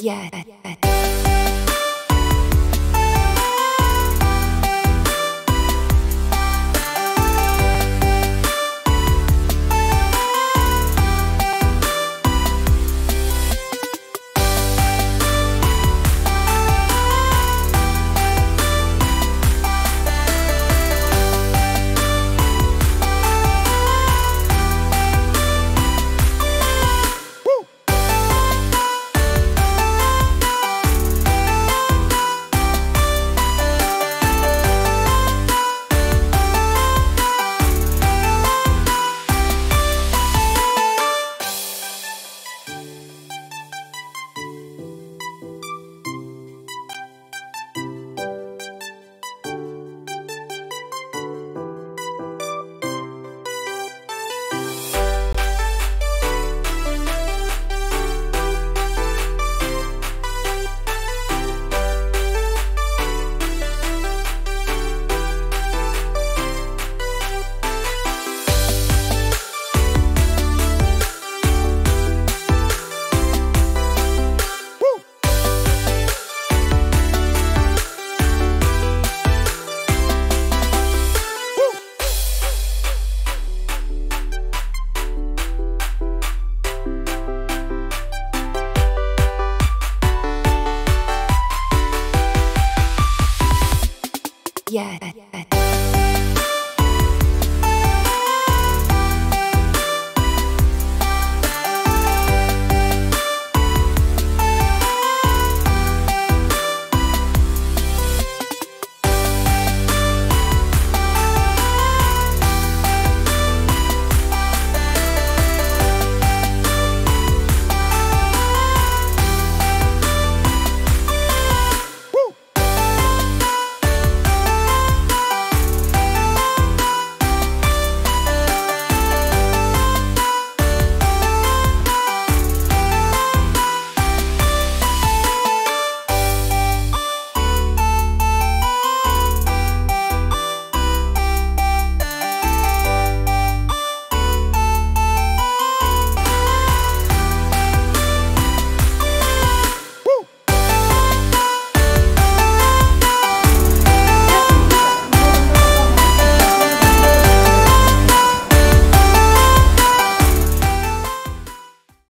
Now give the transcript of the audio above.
Yeah. Yeah, yeah.